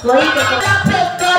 Play the